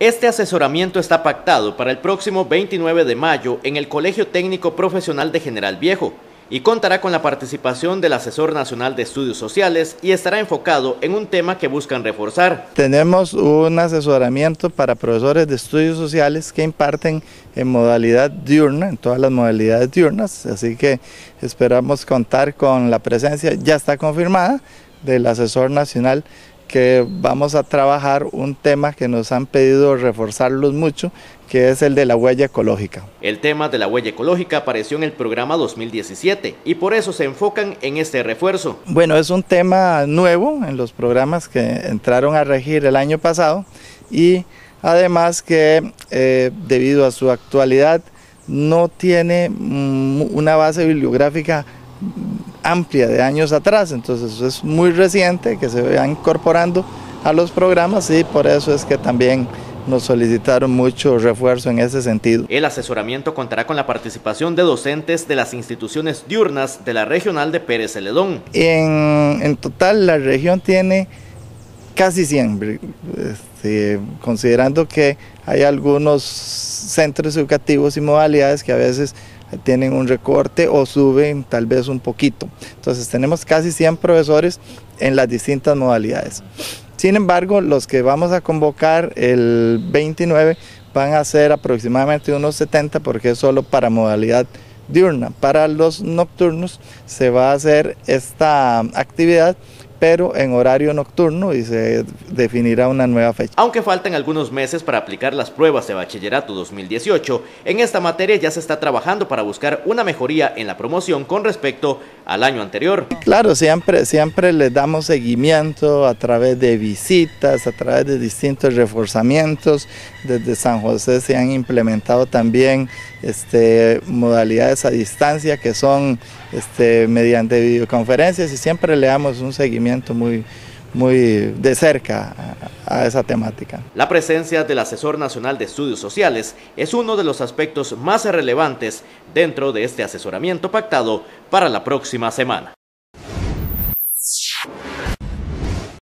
Este asesoramiento está pactado para el próximo 29 de mayo en el Colegio Técnico Profesional de General Viejo y contará con la participación del Asesor Nacional de Estudios Sociales y estará enfocado en un tema que buscan reforzar. Tenemos un asesoramiento para profesores de estudios sociales que imparten en modalidad diurna, en todas las modalidades diurnas, así que esperamos contar con la presencia, ya está confirmada, del Asesor Nacional que vamos a trabajar un tema que nos han pedido reforzarlos mucho, que es el de la huella ecológica. El tema de la huella ecológica apareció en el programa 2017 y por eso se enfocan en este refuerzo. Bueno, es un tema nuevo en los programas que entraron a regir el año pasado y además que eh, debido a su actualidad no tiene mm, una base bibliográfica amplia de años atrás, entonces es muy reciente que se va incorporando a los programas y por eso es que también nos solicitaron mucho refuerzo en ese sentido. El asesoramiento contará con la participación de docentes de las instituciones diurnas de la regional de Pérez Celedón. En, en total la región tiene casi 100, este, considerando que hay algunos centros educativos y modalidades que a veces tienen un recorte o suben tal vez un poquito. Entonces tenemos casi 100 profesores en las distintas modalidades. Sin embargo, los que vamos a convocar el 29 van a ser aproximadamente unos 70 porque es solo para modalidad diurna. Para los nocturnos se va a hacer esta actividad pero en horario nocturno y se definirá una nueva fecha. Aunque faltan algunos meses para aplicar las pruebas de bachillerato 2018, en esta materia ya se está trabajando para buscar una mejoría en la promoción con respecto al año anterior. Claro, siempre, siempre les damos seguimiento a través de visitas, a través de distintos reforzamientos. Desde San José se han implementado también este, modalidades a distancia que son este, mediante videoconferencias y siempre le damos un seguimiento muy, muy de cerca a, esa temática. La presencia del Asesor Nacional de Estudios Sociales es uno de los aspectos más relevantes dentro de este asesoramiento pactado para la próxima semana.